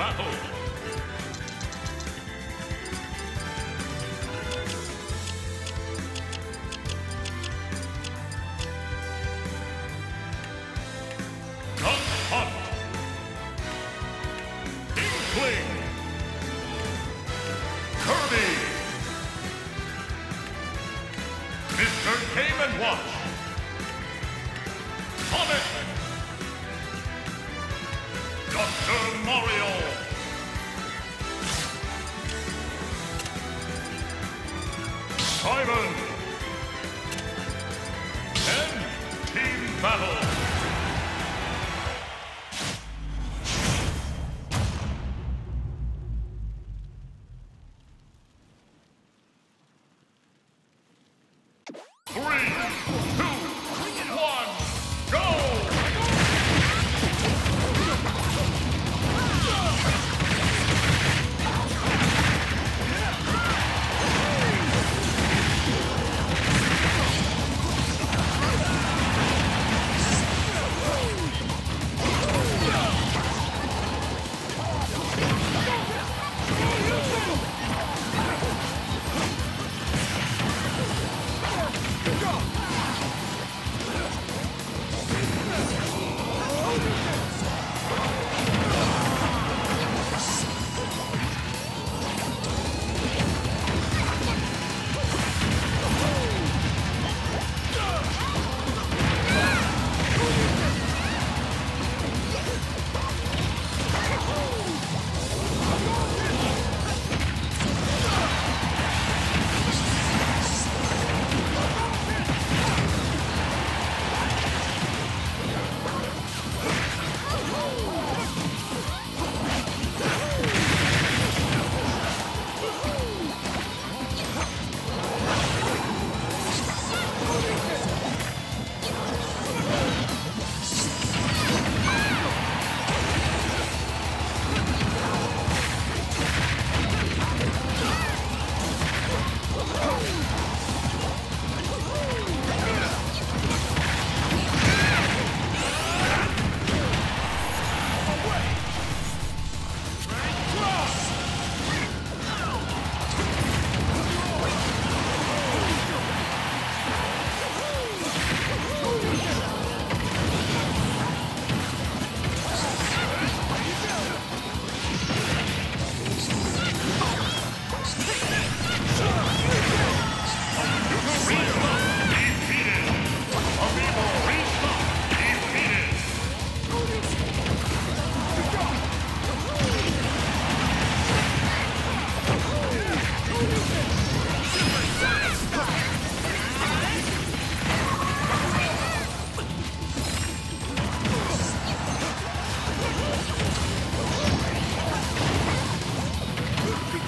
battle. Simon. And Team Battle.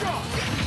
Strong!